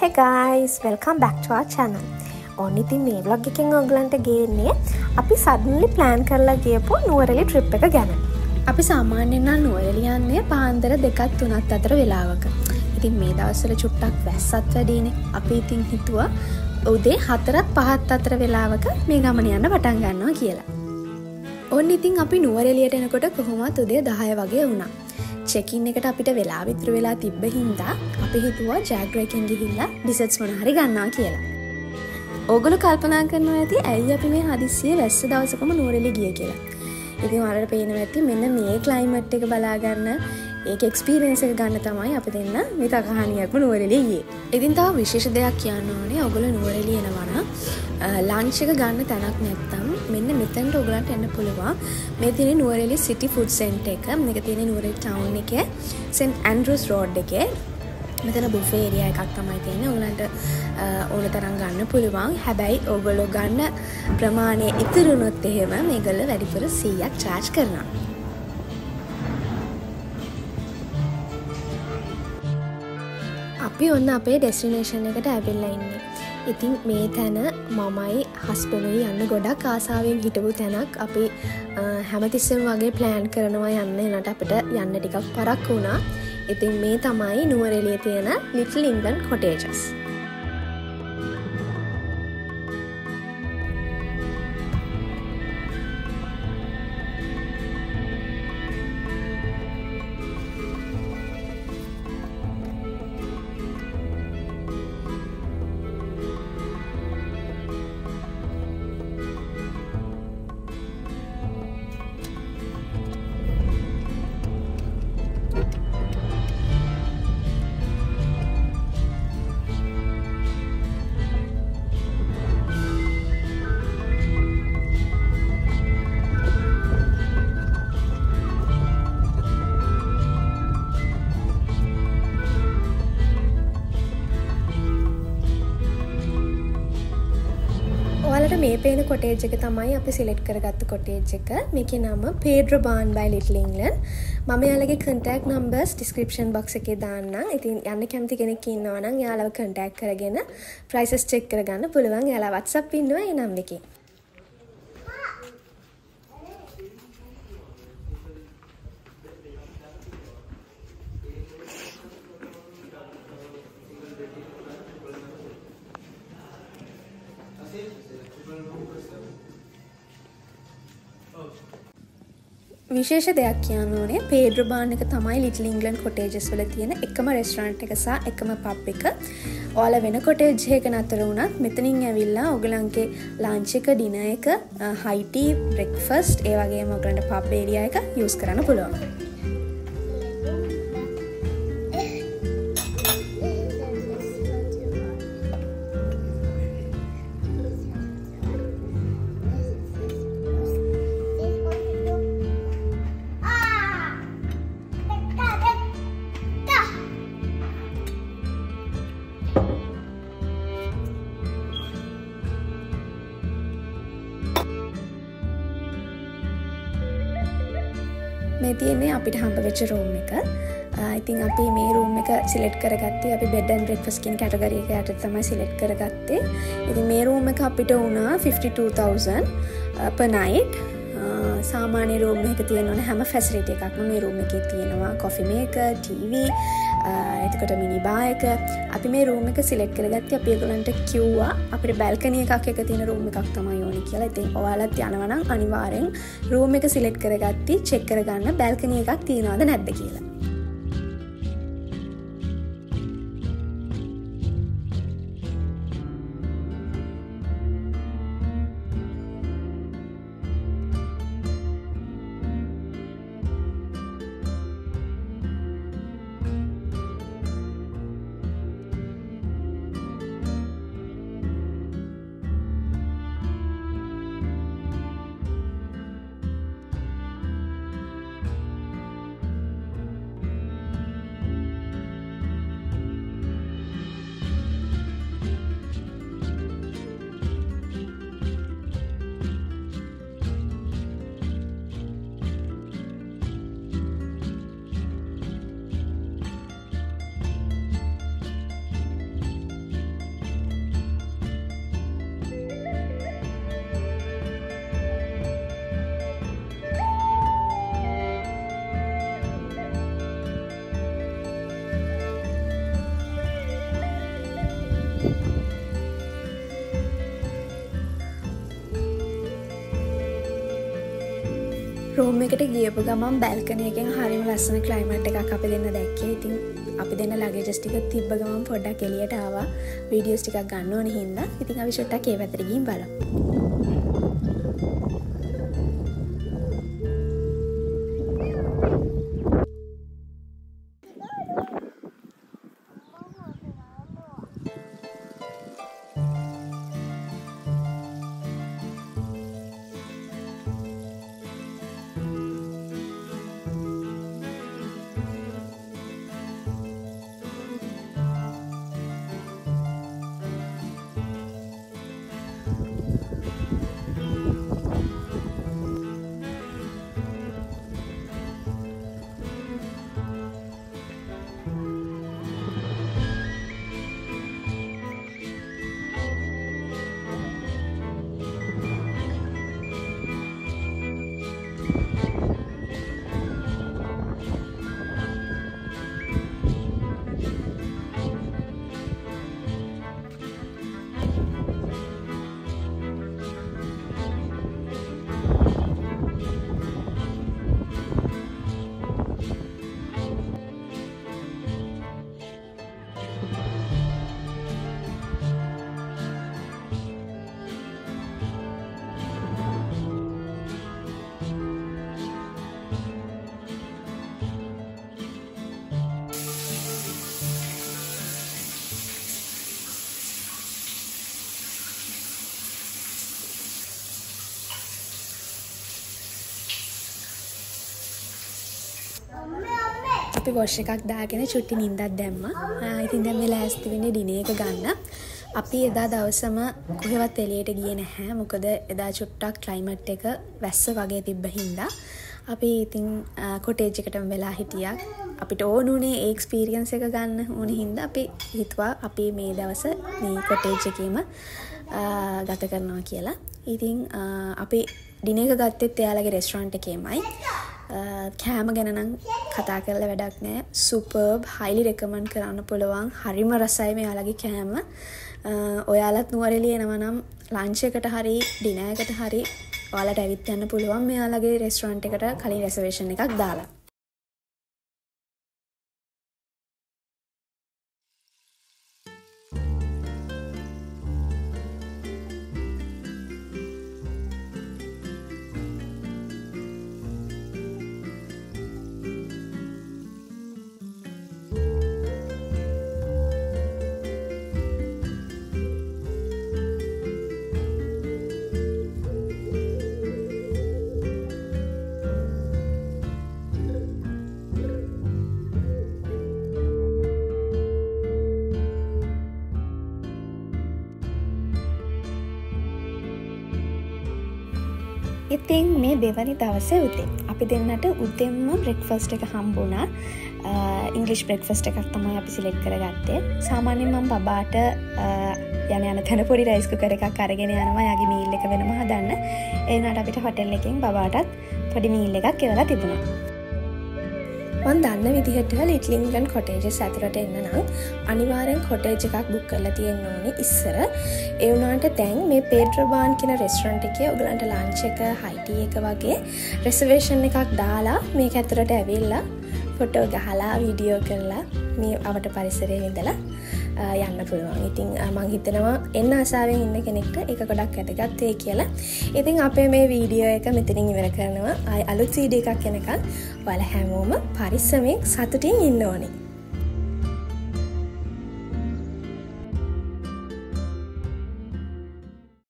හෙගයිස් welcome බැක්ටවා channel ඔන්න ඉතින් මේ බ්ලොග් එකින් ඔගලන්ට ගේන්නේ අපි සඩන්ලි ප්ලෑන් කරලා ගියපු නුවරලි ට්‍රිප් එක ගැන. අපි සාමාන්‍යයෙන්න්න නුවරලියන්නේ පාන්දර දෙකත් තුනත් අතර වෙලාවක. ඉතින් මේ දවස්සල චුට්ටක් වැස්සත් වැඩීනේ. අපි ඉතින් හිතුවා උදේ හතරත් පහත් අතර වෙලාවක මේ ගමන යන්න පටන් ගන්නවා කියලා. ඔන්න ඉතින් අපි නුවරෙලියට එනකොට කොහොමත් උදේ දහය වගේ වුණා. චෙකින් එකට අපිට වෙලා විතර වෙලා තිබ්බ හින්දා අපි හිතුවා ජෑග්‍රයකෙන් ගිහිල්ලා ඩිසට්ස් මොනහරි ගන්නා කියලා. ඕගොල කල්පනා කරනවා ඇති ඇයි අපි මේ හදිස්සිය වැස්ස දවසකම නුවරලි ගිය කියලා. ඉති මරට පේන ඇති මෙන්න මේ කලයිමට් එක බලාගන්න ඒ එක්ස්පීරෙන්න්ස එක ගන්න තමයි අප දෙන්න මෙත කහනියක්ම නුවරලියේ. ඉතින් තාව විශේෂ දෙයක් කියන්න ඕනේ ඔගොල නුවරලියනවන ලංචක ගන්න තැනක් නැත්තම් මෙන්න මෙතැන්ට ඔගලන්ට එන්න පුළුවන්. මේ තින නුවරලි සිටි ෆුඩ් සෙන්ට එක. මේක තියෙන නුවරල් ටව් එක. සෙන් ඇන්ඩරුස් රෝඩ් එක. මෙතන බුෆේ ඒරිය එකක් තමයි තියෙන ඔගලන්ට ඕන තරම් ගන්න පුළුවන්. හැබැයි ඔගොලො ගන්න ප්‍රමාණය ඉතුරුණොත් එහෙම මේගොල්ල වැඩිපුර සීයක් චාර්ජ් කරනවා. අපි ඔන්න අපේ ඩෙස්ටිනේෂන් එකට ඇවිල්ල ඉන්නේ. ඉතින් මේ තැන මමයි හස්පනුයි යන්න ගොඩක් ආසාාවෙන් හිටපු තැනක්. අපි හැමතිස්සම් වගේ ප්ලෑන් කරනවා යන්න. නට අපට යන්න ටිකක් පරක් වුණා. ඉතින් මේ තමයි නුවරෙලිය තියෙන ලිටල් ඉංගන් කොටේජස් මේ පේන කොටේජ් එක තමයි අපි සිලෙට් කරගත්ත කොටේජ් එක. මේක නම පේඩ්‍ර බාන් බයි ලිටලිංලන් මම යාලගේ කටක් නම්බර්ස් ඩිස්ක්‍රපෂන් බොක්ස එකේ දාන්න ඉතින් යන්න කැමති කෙනෙක් ඉන්නවනම් යාලව කටක් කරගෙන ප්‍රයිසස් චෙක් කරගන්න පුළුවන්. යාලා වත්සප් ඉන්නවා. ඒ නම් එකේ. විශේෂ දෙයක් කියන්න. ඕනේ පේඩ්‍ර බාන් එක තමයි ලිටල් ඉංගලන් කොටේජස් වල තියෙන එකම රෙස්ටරන්ට් එක සහ එකම පප් එක. ඕල වෙන කොටේජ්යක නතර වුණත් මෙතනින් ඇවිල්ලා ඔගලන්ගේ ලාංචික ඩින එක හයිට බ්‍රෙක්ෆස්ට් ඒ වගේ මොගලන්ට පබ්බේරිය එක යස් කරන්න පුළුවන්. මේ තියන්නේ අපිට හම්බ වෙච්ච රූම් එක. ඉතින් අපි මේ රූම් එක සිලෙට් කරගත්තේ අපි බෙඩන් බ්‍රෙක්ෆස්කින් කැටගරියක යට තමයි සිලෙට් කරගත්තේ. ඉති මේ රූම් එක අපිට වුණා 52,000 පනයිට් සාමානය රූම් එක තියෙනවන හැම ෆැසිලිට එකක්ම මේ රූම් එක තියෙනවා. කොෆි මේක ටීවී එතකොට මිනිබායක අපි මේ රූම එක සිලෙක් කරගත්ත අපේ ගොලන්ට කිව්වා අපට බැල්කනය එකක් එක තියෙන රූම එකක් තමයි ඕනි කියලා. ඉතින් ඔයාලත් යනවනම් අනිවාරෙන් රූම එක සිලෙට් කරගත්ති චෙක් කරගන්න බැල්කනය එකක් තියෙනවාද නැද්ද කියලා. රෝම එකට ගියපු ගමන් බැල්කනයකින් හරිම ලස්සන කලයිමට් එකක් අපි දෙන්න දැක්කේ. ඉතින් අපි දෙන්න ලගේ ජස්ටික තිබ්බ ගමන් පොඩ්ඩක් එලියට ආවා. වීඩියෝස් ටිකක් ගන්න ඕන හින්දා. ඉතින් අපි ෂොට්ටක් ඒ පැතරගින් බලමු. අපි වොෂ් එකක් දාගෙන චුට්ටි නින්දත් දැම්ම. ඉතින් දැම්ම ලෑස්ති වෙන්නේ ඩින එක ගන්න. අපි එදා දවසම කොහෙවත් එලියට ගිය නැහැ. මොකද එදා චුට්ටක් ක්ලයිමට් එක වැස්ස වගේ තිබ්බ හින්දා. අපි ඉතින් කොටේජ් එකටම වෙලා හිටියක් අපිට ඕනුනේ ඒක්ස්පීරියන්ස එක ගන්න ඕන හින්දා අපි හිතුවා අපි මේ දවස මේ කොටේජ් එකේම ගත කරනවා කියලා. ඉතින් අපි ඩින එක ගත්තෙත් එයාලගේ රෙස්ටරන්ට් එකේමයි. කෑම ගැනනම් කතා කරල වැඩක් නෑ. සුපර්බ් හයිලි රෙකමන්් කරන්න පුළුවන්. හරිම රසයි මෙයාලගේ කෑම. ඔයාලත් නුවරලි එනවනම් ලංචයකට හරි ඩිනයකට හරි ඔයාලට ඇවිත් යන්න පුළුවන් මෙයාලගේ රෙස්ටරන්ට් එකට කලින් රැසවේශණ එකක් දාලා. ඉතින් මේ දෙවනි දවස උතේ අපි දෙන්නට උදෙම්ම බ්‍රෙක්ෆස්ට එක හම්බුණා. ඉංගලිස් බ්‍රෙක්ෆස්ට එකක් තමයි අපි සිලෙක් කරගත්තේ. සාමාන්‍යෙන් මම් බබාට යන යන තැන පොඩි රයිස්කු කර එකක් අරගෙන යනවා යගේ මීල් එක වෙනම හදන්න. ඒනට අපිට හොටෙල් එකින් බවාටත් පොඩි මීල් එකක් එවලා තිබුණා. මන් දන්න විදිහට ලිටලිංගන් කොටේජ ඇතුරට එන්න නම් අනිවාරෙන් කොටේජ් එකක් බුක් කරලා තියෙන් ඕනි ඉස්සර. එවනාට තැන් මේ පේට්‍රබාන් කියෙන රෙස්ටරන්ට් එක ඔගලන්ට ලාංච එක හයිටිය එක වගේ රෙසවේෂන් එකක් දාලා මේ ඇතුරට ඇවිල්ලා ෆොටෝ ගහලා වීඩියෝ කරලා මේ අවට පරිසරය විඳලා යන්න පුළුවන්. ඉතිං මං හිතනවා එන්න අසාාවෙන් ඉන්න කෙනෙක්ට එක ගොඩක් ඇතගත්තේ කියලා. ඉතිං අපේ මේ වීඩියෝ එක මෙතනින් ඉවර කරනවා. අයි අලුත් සීඩ එකක් කෙනකල් වල හැමෝම පරිස්සමෙන් සතුටින් ඉන්න ඕනේ.